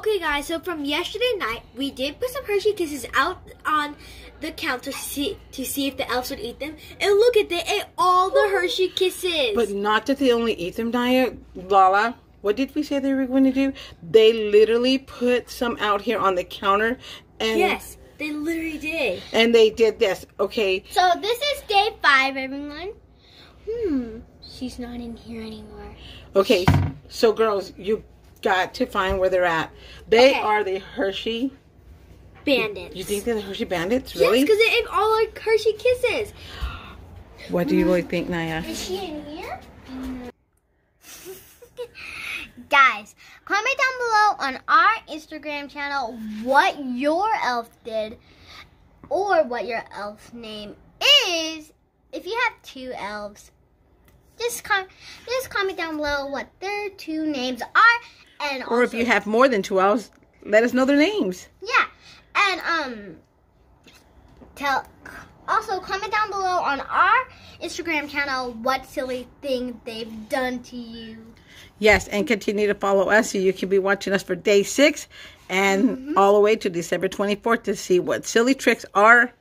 Okay, guys, so from yesterday night, we did put some Hershey Kisses out on the counter to see, to see if the elves would eat them. And look at, they ate all the Hershey Kisses. But not that they only eat them, Nyha. Lala, what did we say they were going to do? They literally put some out here on the counter. and yes, they literally did. And they did this. Okay. So this is day five, everyone. Hmm, she's not in here anymore. Okay. So, girls, you got to find where they're at. They Okay. are the Hershey. Bandits. You think they're the Hershey Bandits? Really? Yes, because they ate all our Hershey Kisses. what do you really think, Nyha? Is she in here? Guys, comment down below on our Instagram channel what your elf did or what your elf name is. If you have two elves, just com- just comment down below what their two names are, and Or if you have more than two elves, let us know their names. yeah, and um, tell also comment down below on our Instagram channel what silly thing they've done to you. Yes, and continue to follow us so you can be watching us for day six and all the way to December 24th to see what silly tricks are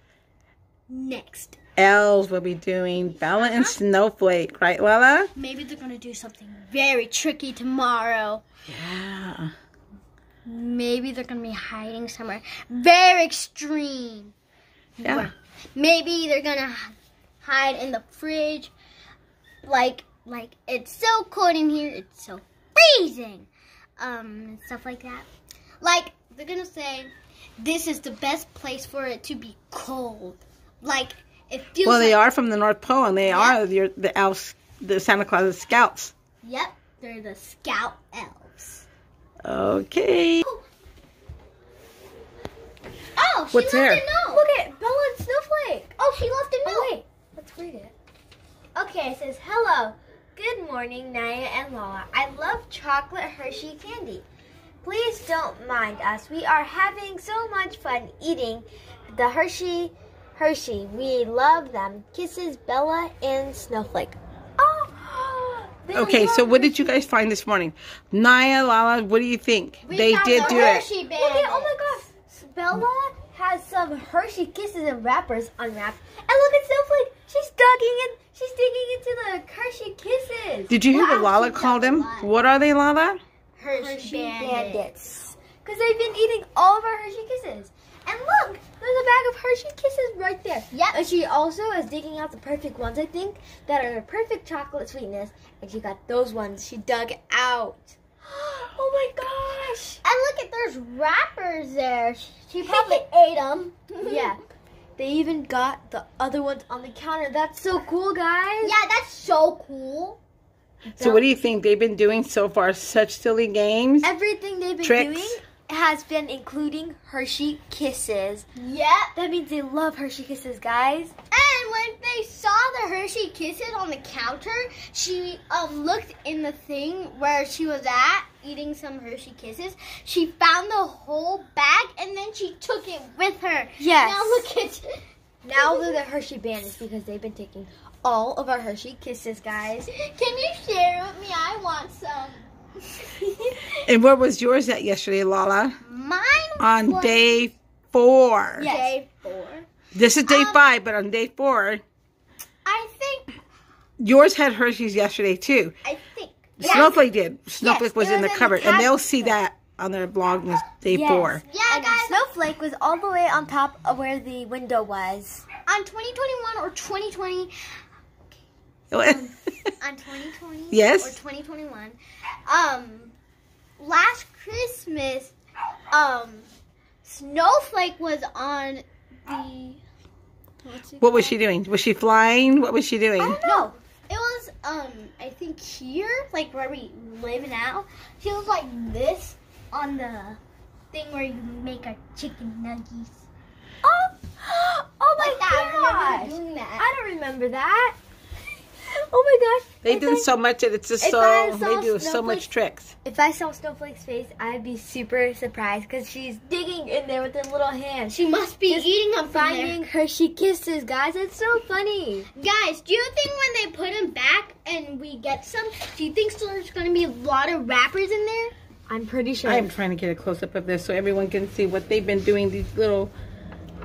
Next. Elves will be doing. Bella and Snowflake, right, Lala? Maybe they're gonna do something very tricky tomorrow. Yeah. Maybe they're gonna be hiding somewhere very extreme. Yeah. Maybe they're gonna hide in the fridge. Like, like it's so cold in here. It's so freezing. Um, stuff like that. Like they're gonna say, "This is the best place for it to be cold." Like it feels. Well, they are from the North Pole and they are your, the elves, the Santa Claus scouts. Yep, they're the scout elves. Okay. Oh, oh, she What's left there? a note. Look at Bella and Snowflake. Oh, she left a oh, note. Oh, wait. Let's read it. Okay, it says, Hello. Good morning, Nyha and Lala. I love chocolate Hershey candy. Please don't mind us. We are having so much fun eating the Hershey Hershey. We love them. Kisses, Bella and Snowflake. Oh, Okay, so love what did you guys find this morning? Nyha, Lala, what do you think? We they found did the do it. Hershey Look at, oh my gosh. Bella has some Hershey Kisses and wrappers unwrapped. And look at Snowflake. She's digging in. She's digging into the Hershey Kisses. Did you hear what Lala called got them? What are they, Lala? Hershey, Hershey Bandits. Bandits. Because they've been eating all of our Hershey Kisses. And look, there's a bag of Hershey Kisses right there. Yep. And she also is digging out the perfect ones, I think, that are the perfect chocolate sweetness. And she got those ones. She dug out. Oh my gosh. And look at there's wrappers there. She probably ate them. Yeah. They even got the other ones on the counter. That's so cool, guys. Yeah, that's so cool. So what do you think they've been doing so far? Such silly games. Everything they've been Tricks. doing has been including Hershey Kisses. Yep. That means they love Hershey Kisses, guys. And when they saw the Hershey Kisses on the counter, she um looked in the thing where she was at eating some Hershey Kisses. She found the whole bag and then she took it with her. Yes. Now look at Now the Hershey Bandits because they've been taking all of our Hershey Kisses, guys. Can you share with me? I want some. And where was yours at yesterday, Lala? Mine On was day four. Yes. day four. This is day Um, five, but on day four, I think. yours had Hershey's yesterday too. I think. Snowflake did. Snowflake Yes, was it in the was in the cupboard, and they'll see that on their blog this day Yes. four. Yeah, and guys. Snowflake was all the way on top of where the window was. on 2021 or 2020 on 2020 Yes. or 2021 um last christmas um snowflake was on the what's it what was she doing? Was she flying? What was she doing? no it was um i think here like where we live now she was like this on the thing where you make a chicken nuggies Oh, oh my like that I remember doing that I don't remember that. Oh my gosh. They If do I- so much that it's just so, they do so much tricks. If I saw Snowflake's face, I'd be super surprised because she's digging in there with her little hands. she must be Just eating them from there. Finding Hershey Kisses, guys. It's so funny. Guys, do you think when they put them back and we get some, do you think there's going to be a lot of wrappers in there? I'm pretty sure. I'm trying to get a close up of this so everyone can see what they've been doing. These little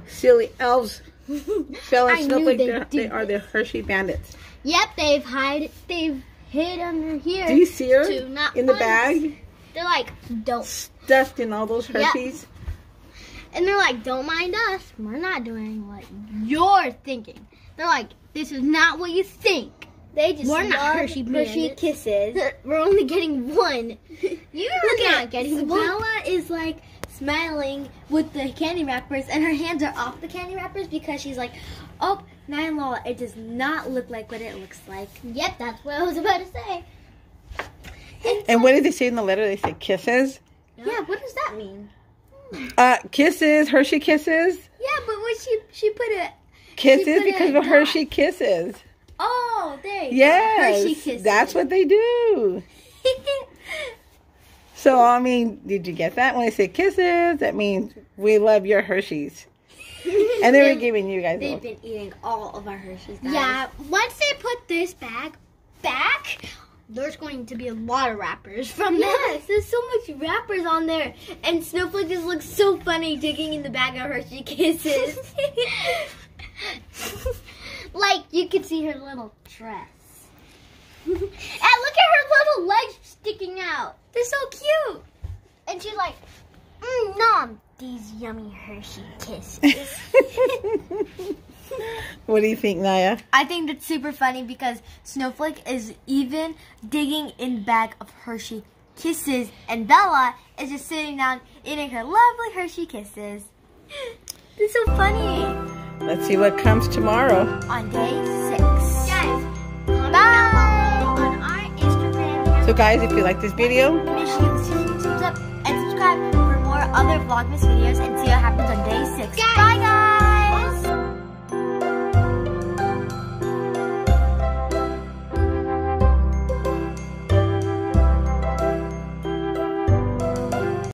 silly elves. Bella I Snowflake, they'd they're- they do are the Hershey bandits. Yep, they've hide they've hid under here. Do you see her to not in the find us. bag? They're like, don't Stuffed in all those Yeah. Hershey's? and they're like, don't mind us. We're not doing what you're thinking. They're like, this is not what you think. they just We're not love Hershey Hershey bandits. kisses. We're only getting one. You're Look not at getting one. Bella is like smiling with the candy wrappers, and her hands are off the candy wrappers because she's like, "Oh, Nyha and Lola, it does not look like what it looks like." Yep, that's what I was about to say. And what did they say in the letter? They said kisses. Yeah, what does that mean? Uh, kisses, Hershey kisses. Yeah, but what she she put it. Kisses put because a of dot. Hershey kisses. Oh, there. You Yes, go. Hershey kisses. that's what they do. So I mean, did you get that? When they say kisses, that means we love your Hershey's, and they were giving you guys. They've been eating all of our Hershey's. Guys. Yeah, once they put this bag back, there's going to be a lot of wrappers from this. Yes, there's so much wrappers on there, and Snowflake just looks so funny digging in the bag of Hershey Kisses. like you can see her little dress. and look at her little legs sticking out. They're so cute. And she's like, mm, nom these yummy Hershey kisses. what do you think, Nyha? I think that's super funny because Snowflake is even digging in bag of Hershey Kisses, and Bella is just sitting down eating her lovely Hershey Kisses. It's so funny. Let's see what comes tomorrow. On day six. Guys, comment down below on our Instagram. So, guys, if you like this video, Make sure you give us a thumbs up and subscribe other Vlogmas videos and see what happens on day six. Guys. Bye, guys.